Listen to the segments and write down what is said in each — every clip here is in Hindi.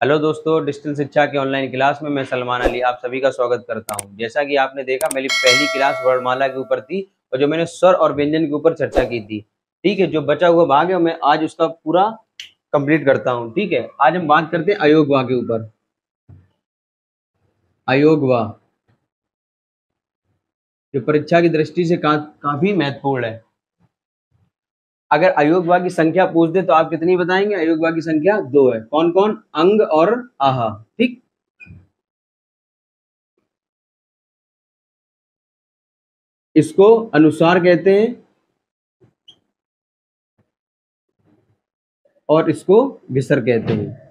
हेलो दोस्तों डिजिटल शिक्षा के ऑनलाइन क्लास में मैं सलमान अली आप सभी का स्वागत करता हूँ। जैसा कि आपने देखा मेरी पहली क्लास वर्णमाला के ऊपर थी और जो मैंने स्वर और व्यंजन के ऊपर चर्चा की थी। ठीक है जो बचा हुआ भाग है मैं आज उसका पूरा कंप्लीट करता हूँ। ठीक है आज हम बात करते हैं अयोग के ऊपर। अयोग जो परीक्षा की दृष्टि से का, काफ़ी महत्वपूर्ण है। अगर अयोगवा की संख्या पूछ दे तो आप कितनी बताएँगे? अयोगवा की संख्या दो है। कौन कौन अंग और आहा। ठीक? इसको अनुसार कहते हैं और इसको विसर कहते हैं।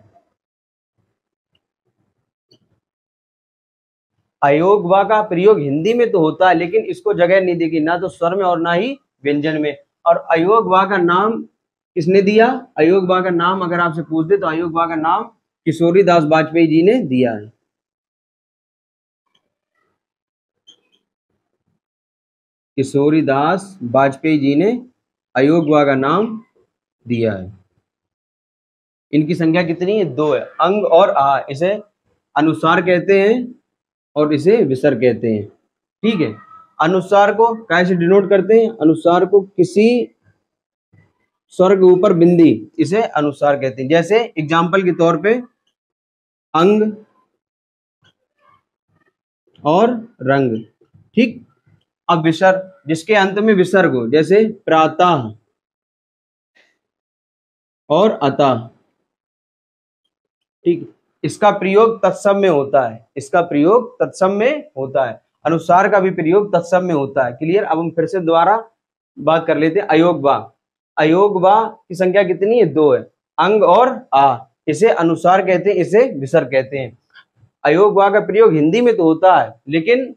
अयोगवा का प्रयोग हिंदी में तो होता है, लेकिन इसको जगह नहीं देगी ना तो स्वर में और ना ही व्यंजन में। और अयोग बा का नाम किसने दिया? अयोग बा का नाम अगर आपसे पूछ दे तो अयोग बा का नाम किशोरी दास वाजपेयी जी ने दिया है। किशोरी दास वाजपेयी जी ने अयोग बा का नाम दिया है। इनकी संख्या कितनी है? दो है। अंग और आ, इसे अनुसार कहते हैं और इसे विसर कहते हैं। ठीक है? अनुसार को कैसे डिनोट करते हैं? अनुसार को किसी स्वर के ऊपर बिंदी, इसे अनुसार कहते हैं। जैसे एग्ज़ाम्पल के तौर पे अंग और रंग, ठीक? अब विसर्ग, जिसके अंत में विसर्ग हो, जैसे प्रातः और अतः, ठीक? इसका प्रयोग तत्सम में होता है। इसका प्रयोग तत्सम में होता है। अनुसार का भी प्रयोग तत्सम में होता है। क्लियर अब हम फिर से दोबारा बात कर लेते हैं। अयोग बा अयोग बा की संख्या कितनी है? दो है। अंग और आ। इसे अनुसार कहते हैं, इसे विसर कहते हैं। अयोग बा का प्रयोग हिंदी में तो होता है, लेकिन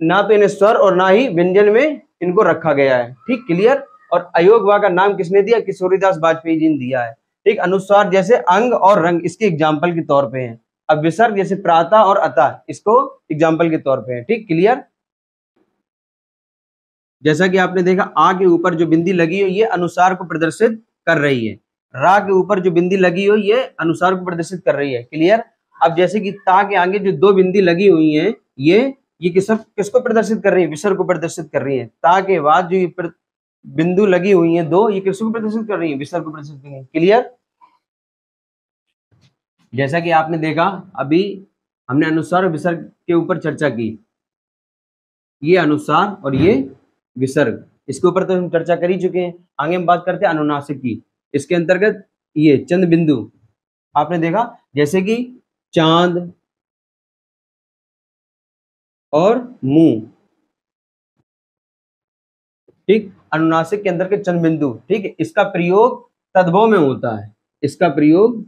ना तो इन्हें स्वर और ना ही व्यंजन में इनको रखा गया है। ठीक? क्लियर और अयोग बा का नाम किसने दिया? किशोरीदास वाजपेयी जी ने दिया है। ठीक अनुसार जैसे अंग और रंग, इसके एग्ज़ाम्पल के तौर पे हैं। अब विसर्ग जैसे प्राता और अता, इसको एग्ज़ाम्पल के तौर पे है, ठीक? क्लियर जैसा कि आपने देखा, आ के ऊपर जो बिंदी लगी हो ये अनुसार को प्रदर्शित कर रही है। रा के ऊपर जो बिंदी लगी हो ये अनुसार को प्रदर्शित कर रही है। क्लियर अब जैसे कि ता के आगे जो दो बिंदी लगी हुई है, ये ये किस किसको प्रदर्शित कर रही है? विसर्ग को प्रदर्शित कर रही है। ता के बाद जो ये बिंदु लगी हुई है दो, ये किसको प्रदर्शित कर रही है? विसर्ग को प्रदर्शित कर रही है। क्लियर जैसा कि आपने देखा, अभी हमने अनुसार और विसर्ग के ऊपर चर्चा की। ये अनुसार और ये विसर्ग। इसके ऊपर तो हम चर्चा कर ही चुके हैं। आगे हम बात करते हैं अनुनासिक की। इसके अंतर्गत ये चंद बिंदु आपने देखा, जैसे कि चाँद और मुँह। ठीक, अनुनासिक के अंदर के चंद बिंदु ठीक, इसका प्रयोग तद्भव में होता है। इसका प्रयोग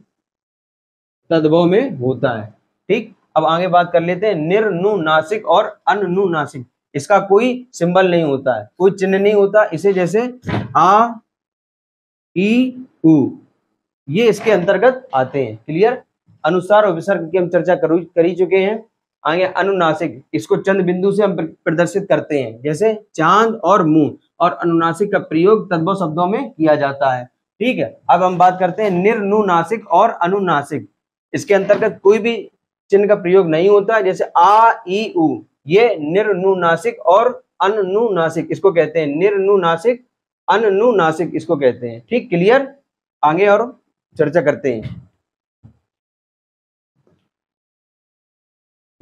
तद्भव में होता है। ठीक? अब आगे बात कर लेते हैं। निर्नुनासिक और अनुनासिक इसका कोई सिंबल नहीं होता है। कोई चिन्ह नहीं होता। इसे जैसे आ ई उ। ये इसके अंतर्गत आते हैं। क्लियर अनुसार और विसर्ग की हम चर्चा कर, ही चुके हैं। आगे अनुनासिक इसको चंद बिंदु से हम प्रदर्शित करते हैं। जैसे चाँद और मुँह। और अनुनासिक का प्रयोग तद्भव शब्दों में किया जाता है। ठीक है? अब हम बात करते हैं निर्नुनासिक और अनुनासिक इसके अंतर्गत कोई भी चिन्ह का प्रयोग नहीं होता, जैसे आ, ई, उ, ये निर्नुनासिक और अनुनासिक इसको कहते हैं। निर्नुनासिक अनुनासिक इसको कहते हैं। ठीक, क्लियर? आगे और चर्चा करते हैं।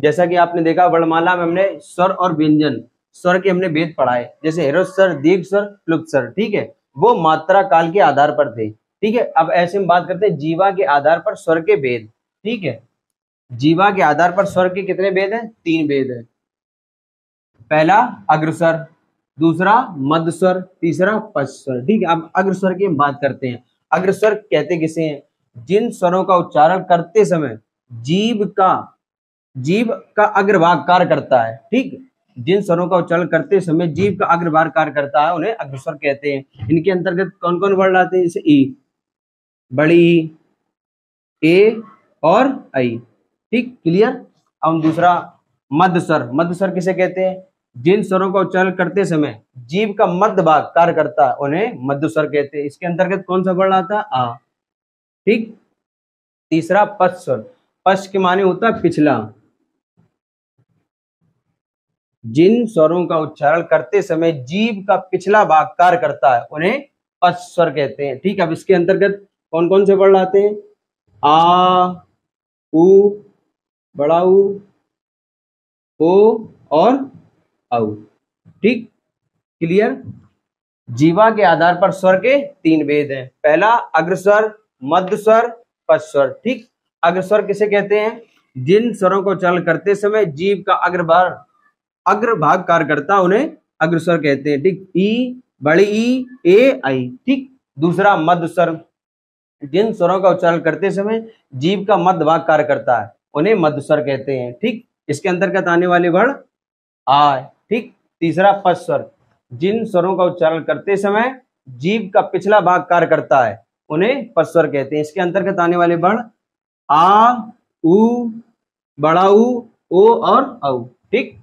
जैसा कि आपने देखा, वर्णमाला में हमने स्वर और व्यंजन, स्वर के हमने भेद पढ़ाए, जैसे हेरो दीर्घ स्वर क्लुप्त स्वर, ठीक है? वो मात्रा काल के आधार पर थे। ठीक है, अब ऐसे में बात करते हैं जीवा के आधार पर स्वर के भेद। ठीक है? जीवा के आधार पर स्वर के कितने भेद हैं? तीन भेद है। पहला अग्रसर दूसरा मध्य स्वर तीसरा पश्चर ठीक है, अब अग्रस्वर की बात करते हैं। अग्रस्वर कहते किसे हैं? जिन स्वरों का उच्चारण करते समय जीव का जीव का अग्रभाग कार्य करता है। ठीक? जिन स्वरों का उच्चारण करते समय जीव का अग्रभाग कार्य करता है, उन्हें अग्रस्वर कहते हैं। इनके अंतर्गत कौन कौन वर्ण आते हैं? जैसे ई, बड़ी, ए और आई। ठीक क्लियर अब दूसरा, मध्य स्वर। मध्य स्वर किसे कहते हैं? जिन स्वरों का उच्चारण करते समय जीव का मध्य भाग कार्य करता है उन्हें मध्य स्वर कहते हैं। इसके अंतर्गत कौन सा वर्ण आता है? आ। ठीक, तीसरा, पश्च स्वर। पश्च के माने होता है पिछला। जिन स्वरों का उच्चारण करते समय जीव का पिछला भाग कार्य करता है, उन्हें पश्च स्वर कहते हैं। ठीक, अब इसके अंतर्गत कौन कौन से वर्ण आते हैं? आ उ, बड़ा उ, ओ और औ। ठीक? क्लियर जीवा के आधार पर स्वर के तीन वेद हैं। पहला, अग्रस्वर मध्य स्वर पश्वर ठीक? अग्रस्वर किसे कहते हैं? जिन स्वरों को चल करते समय जीव का अग्रभाग अग्रभाग कार्य करता उन्हें अग्रस्वर कहते हैं। ठीक? ई, बड़ी ई, ए, आई। ठीक? दूसरा मध्य स्वर जिन स्वरों का उच्चारण करते समय जीव का मध्य भाग कार्य करता है, उन्हें मध्य स्वर कहते हैं। ठीक, इसके अंतर्गत आने वाले वर्ण आ, ठीक, तीसरा पश्वर जिन स्वरों का उच्चारण करते समय जीव का पिछला भाग कार्य करता है, उन्हें पश्वर कहते हैं। इसके अंतर्गत आने वाले वर्ण आ, उ बड़ा उ ओ और औ। ठीक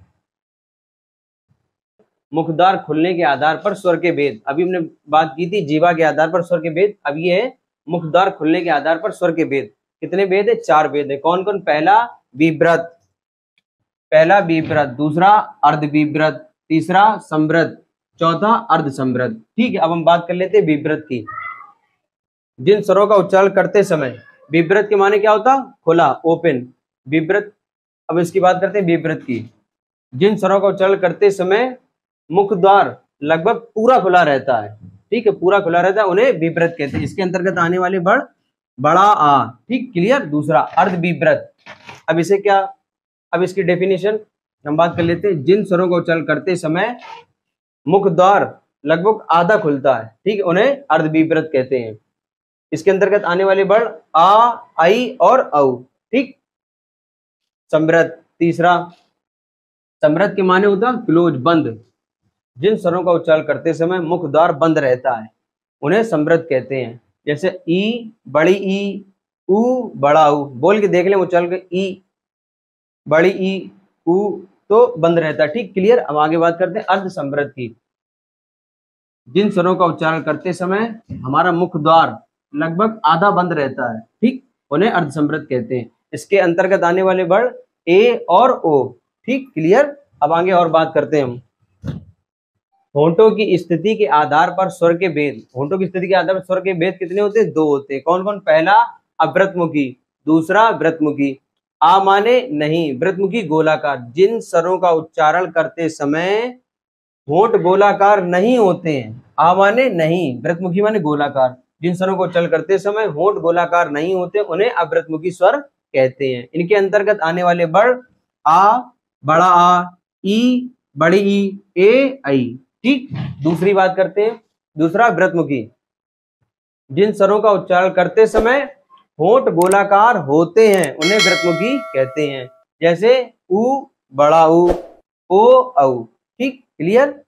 मुखदार खुलने के आधार पर स्वर के भेद। अभी हमने बात की थी जीवा के आधार पर स्वर के भेद। अब ये है मुखद्वार खुलने के आधार पर स्वर के भेद। कितने भेद है? चार भेद है। कौन कौन पहला विव्रत पहला विव्रत दूसरा अर्ध विव्रत तीसरा समृद्ध, चौथा अर्ध समृद्ध ठीक है, अब हम बात कर लेते हैं विव्रत की। जिन स्वरों का उच्चारण करते समय विव्रत के माने क्या होता? खुला ओपन विव्रत अब इसकी बात करते हैं विव्रत की। जिन स्वरों का उच्चारण करते समय मुख द्वार लगभग पूरा खुला रहता है ठीक है, पूरा खुला रहता है, उन्हें विव्रत कहते हैं। इसके अंतर्गत आने वाले बड़ बड़ा आ, ठीक क्लियर दूसरा, अर्ध विव्रत अब इसे क्या, अब इसकी डेफिनेशन हम बात कर लेते हैं। जिन स्वरों को उच्चारण करते समय मुख द्वार लगभग आधा खुलता है, ठीक है उन्हें अर्ध विव्रत कहते हैं। इसके अंतर्गत आने वाले बड़ आ, आई और औ, ठीक। समृद्ध, तीसरा, समृद्ध के माने होता क्लोज बंद। जिन स्वरों का उच्चारण करते समय मुख द्वार बंद रहता है, उन्हें समृद्ध कहते हैं। जैसे ई बड़ी ई, उ बड़ा उ, बोल के देख लें उच्चारण के, ई बड़ी ई, उ तो बंद रहता है। ठीक, क्लियर? अब आगे बात करते हैं अर्ध समृद्ध की। जिन स्वरों का उच्चारण करते समय हमारा मुख द्वार लगभग आधा बंद रहता है, ठीक, उन्हें अर्ध समृद्ध कहते हैं। इसके अंतर्गत आने वाले वर्ड ए और ओ, ठीक, क्लियर? अब आगे और बात करते हैं हम। होंठों की स्थिति के आधार पर स्वर के भेद। होंठों की स्थिति के आधार पर स्वर के भेद कितने होते हैं? दो होते हैं। कौन कौन पहला अव्रतमुखी दूसरा व्रतमुखी आ माने नहीं व्रतमुखी गोलाकार। जिन स्वरों का उच्चारण करते समय होंठ गोलाकार नहीं होते हैं, आ माने नहीं व्रतमुखी माने गोलाकार। जिन स्वरों को चल करते समय होंठ गोलाकार नहीं होते, उन्हें अव्रतमुखी स्वर कहते हैं। इनके अंतर्गत आने वाले बड़, आ, बड़ा, आ, ई, बड़ी, ई, ए, आई। ठीक? दूसरी बात करते हैं। दूसरा व्रतमुखी जिन सरों का उच्चारण करते समय होठ गोलाकार होते हैं, उन्हें व्रतमुखी कहते हैं। जैसे उ बड़ा उ ओ, औ। ठीक? क्लियर?